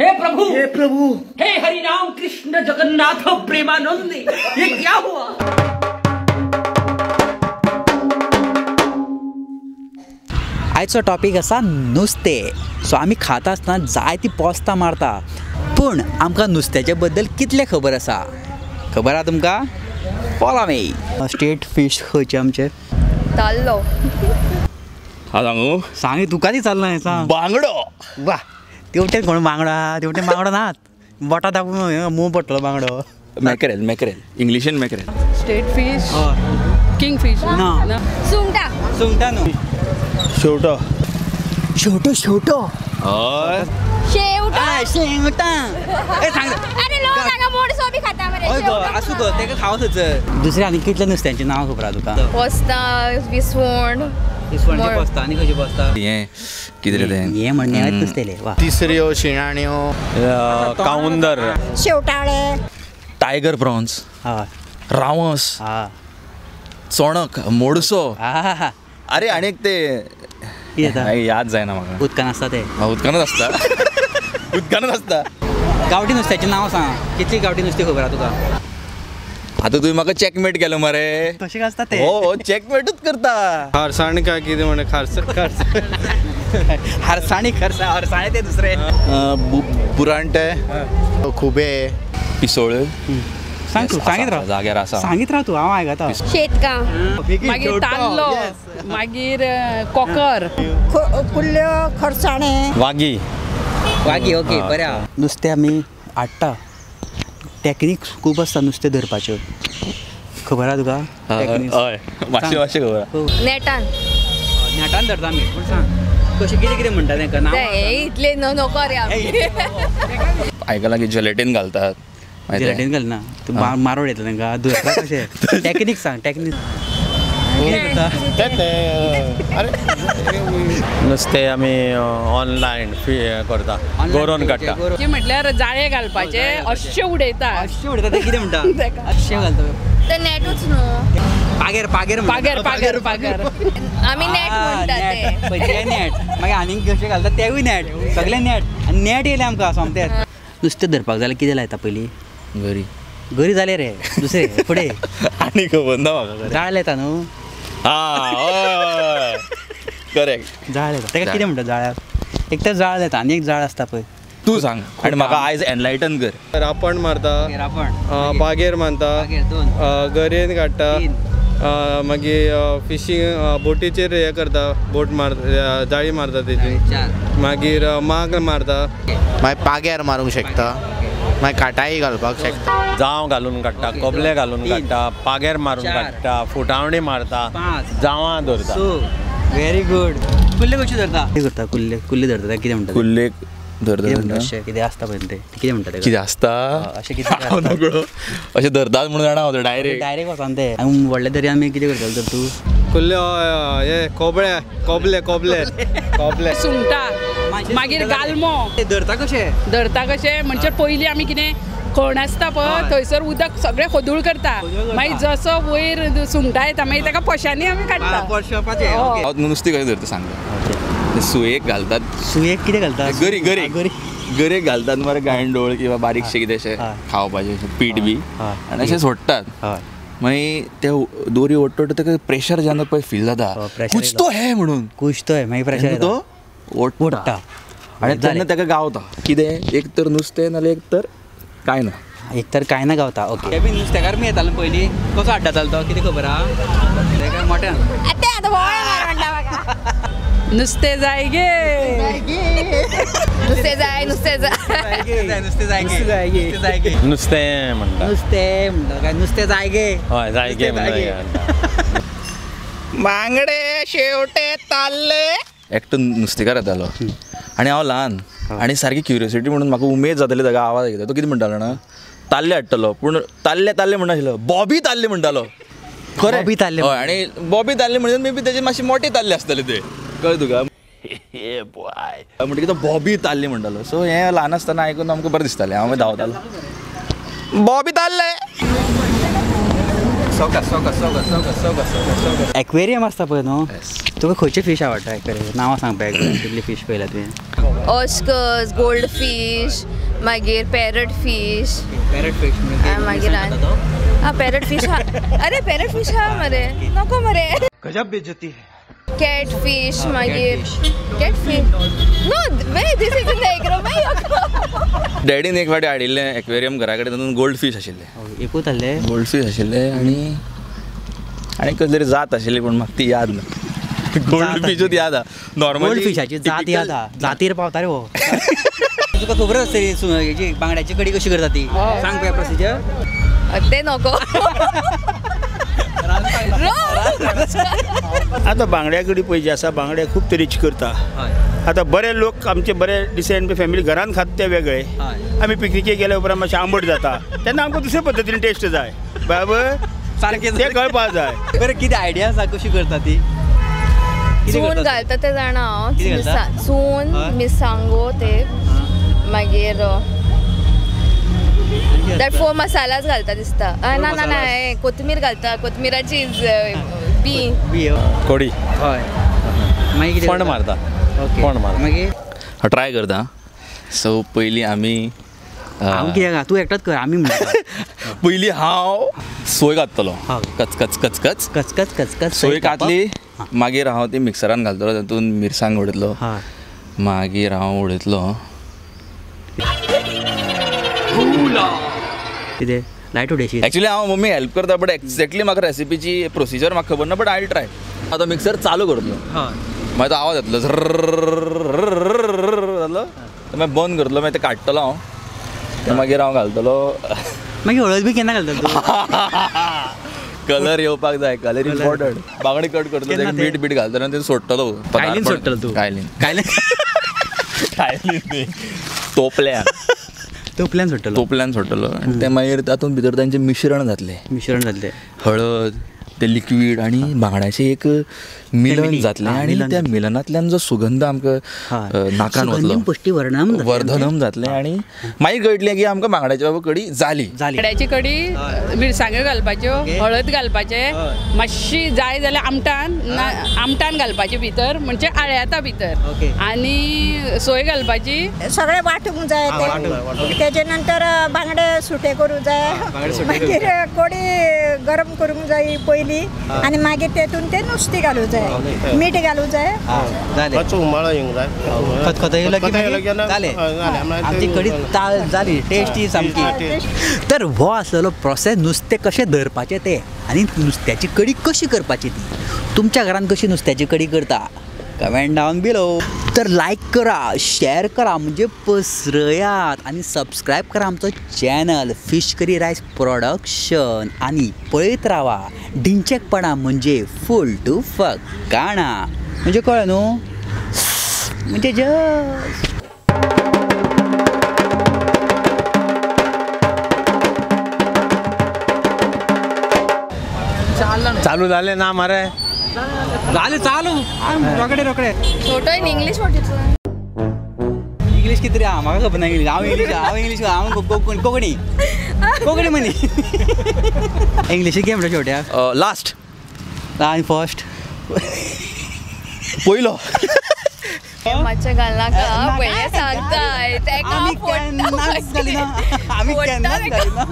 हे प्रभु! हे प्रभू! हे हरिनाम कृष्ण जगन्नाथ प्रेमानंदी! ये क्या हुआ? आयचो टॉपिक आसा नुस्तें. सो आमी खाता आसतना जाय ती पोस्तां मारता. पूण आमकां नुस्त्याचे बद्दल कितलें खबर आसा खबर आहा तुमकां? Follow me. स्टेट फिश खंयचे आमचे. ताल्लो हांव सांगू? सांग तुका ती चल्ला हें सांग. बांगडो. वा. तेवटेन कोण बांगडो आहा तेवटेन बांगडो नात. बोटा दाखून मूव पडटलो बांगडो. Mackerel mackerel. इंग्लिशीन mackerel. State fish king fish ना. सुंगटा. सुंगटा न्हू शेवटो. शेवटो शेवटो. हय. शेवटा. शेवटा. ए सांग. अरे लोक हांगा मोडसो बी खाता मरे हय गो आसूं गो तेका खावच दुसरे आनी कितले नुस्त्यांची नांव खबर आहा तुका पोस्ता विसवण. पोस्ता आनी हें कितें तें हे म्हणणे नुस्तेले वा. तिसऱ्यो शिणाण्यो काउंदर. शेवटाळे. Tiger prawns. रावस. हा. चोणक मोडसो. हा अरे आणि एक ते याद जायना म्हाका उदकान आसता ते. उदकानच आसता उदकानच आसता गांवठी नुस्त्याचें नांव सांग. कितली गांवठी नुस्तें खबर आहा तुका? आतां तुवें म्हाका चॅकमेट केलो मरे. कशें आसता ते? हो चॅकमेटूच करता. खारसाण काय कितें म्हणे? खारस खारस. हरसाणी खरसा हरसाणे ते दुसरे. बुरांटे. खुबे. पिसोळ. सांग तू सांगीत राव जाग्यार आसा सांगीत राव तू हांव आयकता शेतकां मागीर ताल्लो मागीर कोकर. कुल्ल्यो खरसाणे. वागी. वागी ओके बरें नुस्तें आमी हाडटा टॅक्नीक खूब आसता नुस्तें धरपाच्यो खबर आहा तुका? हय. मातशें मातशें खबर. हो. नेटान. नेटान धरता आमी पूण सांग. कशें कितें कितें म्हणटा तेंका नांव हे इतले नो नको रे आयकलां की जलेटीन घालतात? जॅलेटीन घाल ना. तू मा- मारोड येतलो तेंका धरता कशें टॅक्नीक सांग टॅक्नीक नुस्तें आमी ऑनलायन करता. गोरोन काडटा की म्हटल्यार जाळे घालपाचे अशे उडयता अशें उडयता ते कितें म्हणटा तेका. अशें घालता. ते नेटूच न्हू पागेर पागेर पागर पागर पागर आमी नेट म्हणटा ते. नेट मागीर आनीक कशें घालता तेवूय नेट सगळे नेट आनी नेट येयले आमकां सोमतेच नुस्तें धरपाक जाल्यार कितें लायता पयलीं घरी. गरी जाले रे दुसरे फुडें आनी खबर ना म्हाका जाळ येता न्हू हा करेक्ट जाळ येता तेका कितें म्हणटा जाळ्याक एक तर जाळ येता आनी एक जाळ आसता पळय तू सांग. आनी म्हाका आयज एनलायटन कर. रापण मारता बागेर मारता गरेन काडटा मागीर फिशींग बोटीचेर हे करता बोट मार जाळी मारता तेजी मागीर माग मारता. मागीर पाग्यार मारूंक शकता. मागीर काटाई घालपाक शकता. जांव घालून काडटा कोबले घालून. काडटा पागेर मारून. काडटा फुटावणी मारता जावां धरता. व्हेरी गुड कुल्ले कशी धरता? कितें करता कुल्ले कुल्ले धरता कितें म्हणटा ते? कुल्लेक कितें आसता पळय ते कितें म्हणटा? कितें आसता अशें कितें अशें धरतात म्हणून जाणा हांव डायरेक्ट डायरेक्ट वचोन ते व्हडले दर्यान मागीर कितें करतलो तर तूं? कुल्ले हे कोबळे कोबले कोबले कोबले. सुंगटा. मागीर गालमो. धरता कशें? धरता कशें? म्हणजे पयलीं आमी कितें खण आसता पळय थंयसर उदक सगळें खोदूळ करता. करता. मागीर जसो वयर सुंगटा येता मागीर ताका पशांनी आमी काडटा. हांव नुस्तें कशें धरता सांगता सुयेक घालतात. सुयेक कितें घालता गरी गरी गरी गरे घालतात मरे गांयडोळ किंवा बारीकशे कितें अशें. खावपाचें अशें पीठ बी. आनी अशें सोडटात. मागीर ते दोरी ओडटोट ताका प्रेशर जेन्ना पळय फील जाता. हो, pressure कुछ तो हे म्हणून. कुश तोय मागीर प्रेशर तो ओडटा आनी तेन्ना ताका गावता कितें एक तर नुस्तें नाल्यार एक तर कांय ना. एक तर कांय ना गावता. ओके. ते बी नुस्तेकार मी येतालो पयलीं कसो हाडटालो तो कितें खबर आहा तेका मोठ्यान नुस्तें जाय गे नुस्तें जाय नुस्तें जाय नुस्तें जाय नुस्तें जाय गे नुस्तें जाय गे नुस्तें म्हणटा नुस्तें म्हणटा काय? नुस्तें जाय गे हय जाय गे बांगडे शेवटे ताल्ले. एकटो नुस्तेकार येतालो आनी हांव ल्हान. आनी सारकी क्युरियोसिटी म्हणून म्हाका उमेद जाताली ताका आवाज आयकता तो कितें म्हणटालो ना ताल्ले हाडटलो पूण ताल्ले ताल्ले म्हणनाशिल्लो बॉबी ताल्ले म्हणटालो खरें बॉबी ताल्ले हय आनी बॉबी ताल्ले म्हणजे मे बी तेजे मातशे मोठे ताल्ले आसतले ते. कळ्ळें तुका हे बॉय म्हणटकीर तो बॉबी ताल्ले म्हणटालो सो हें ल्हान आसतना आयकून आमकां बरें दिसतालें हांव धांवतालो बॉबी ताल्ले. एक्वेरियम आसता पळय न्हू तुका खंयचे फीश आवडटा एक्वेरियम नांवां सांग पळय कितली फीश पळयल्या तुवें ऑस्कर्स गोल्ड फिश मागीर पॅरट फिश पॅरट फिश मागीर हा पॅरट फिश हा. अरे पॅरट फिश हा मरे. नको मरे. कॅट फिश मागीर cat fish no way this is in the डॅडीन एक फाटी हाडिल्लें एक्वेरियम घरा कडेन तातूंत गोल्ड फीश आशिल्ले. एकूच आहले गोल्ड फीश आशिल्ले आनी आनी कसली तरी जात आशिल्ली पूण म्हाका ती याद ना गोल्ड फिशूच याद. आहा नॉर्मल गोल्ड फिशाची जात याद. आहा. जातीर पावता रे हो. तुका खबर आसतली हेची बांगड्याची कडी कशी करता ती? सांग पळय प्रोसिजर ते नको. आतां बांगड्या कडी पळय जी आसा बांगडे खूब तरेची करता. आतां बरे लोक आमचे बरे डिसेंट फॅमिली घरान खात ते वेगळे. आमी पिकनिकेक गेल्या उपरांत मातशें आंबट जाता. तेन्ना आमकां दुसरे पद्दतीन टेस्ट जाय. बराबर सारकें ते कळपाक जाय. बरं कितें आयडिया आसा कशी करता ती? चून करता घालता ते जाणा हांव चून. मिरसांगो ते मागीर दॅट फोर मसालाच घालता दिसता. ना ना ना हे कोथमीर घालता कोथमिराची बी. बी हो. कोडी. हय. मागीर कितें फण? मारता. ओके. फण मारता. मागीर ट्राय करता. सो पयलीं आमी हांव कित्याक? तूं एकटाच कर आमी पयलीं हांव सोय घातलो. हा. कच कच कच कच. कचकच कचकच सोय घातली. मागीर हांव ती मिक्सरान घालतलो तातूंत मिरसांग उडयतलो मागीर हांव उडयतलो कितें? लायट उडयशी एक्चुअली हांव मम्मी हेल्प करता बट एक्झॅक्टली म्हाका रेसिपीची प्रोसिजर म्हाका खबर ना बट आय ट्राय आतां मिक्सर चालू करतलो मागीर तो आवाज येतलो जातलो तो मागीर बंद करतलो मागीर ते काडटलो हांव ते मागीर हांव घालतलो. मागीर हळद बी केन्ना घालता तूं? कलर येवपाक जाय कलर इम्पॉर्टंट बांगडे कट करतलो तेका ते? मीठ बीठ घालतलो आनी ते सोडटलो कायलीन सोडटलो तूं. कायलीन कायलीन कायलीन न्ही. तोपल्यान तोपल्यान सुट्टलो तोपल्यान सोडटलो आनी ते मागीर तातूंत भितर तांचें मिश्रण जातलें मिश्रण जातलें हळद ते लिक्वीड आणि बांगड्याचें एक मिलन मिली- जातलें. आणि मिलन त्या मिलनांतल्यान जो सुगंध आमकां नाकान सुगंधीम वतलो. वर्धनम जातलें. आणि मागीर कळटलें की आमकां बांगड्याची बाबा कडी जाली आंबड्याची कडी मिरसांग्यो घालपाच्यो. हळद घालपाचे. मातशी जाय जाल्यार आमटान ना आमटान घालपाचे भितर म्हणजे आळ्याता भितर. आनी सोय घालपाची. सगळे वांटूंक जाय ते. तेजे नंतर बांगडे सुटे करूंक जाय. मागीर कोडी गरम करूंक जाय पयलीं आनी मागीर तेतून ते नुस्तें घालूंक जाय मीठ घालूंक जाय जालें मातसो हुमाळो येवंक जाय. आमच्या आमची ते- कडी ताळ जाली टेस्टी सामकी. तर हो आसलेलो प्रोसेस नुस्तें कशें धरपाचें तें आनी नुस्त्याची कडी कशी करपाची ती? तुमच्या घरान कशी नुस्त्याची कडी करता? कमेंट डावन बिलो तर लायक करा शेअर करा म्हणजे पसरयात. आणि सबस्क्राईब करा आमचो channel fish curry rice production आणि पळयत रावा डिंचेकपणा म्हणजे फूल टू फक काणा म्हणजे कळ्ळें न्हू म्हणजे जस्ट चालू झाले ना मारे. झालं चालू. रोकडे रोकडे. छोटो इन इंग्लिश वाटितलो इंग्लिश कितें रे हांव म्हाका खबर ना इंग्लिश हांव इंग्लिश हांव इंग्लिश हांव को- कोंकणी कोंकणी. कोंकणी मनी इंग्लिश गेम रे शेवट्याक लास्ट आनी फ़र्स्ट पयलो मातशें घालनाका पयलें सांगता आमी केन्नाच घालिना आमी केन्नाच घालिना.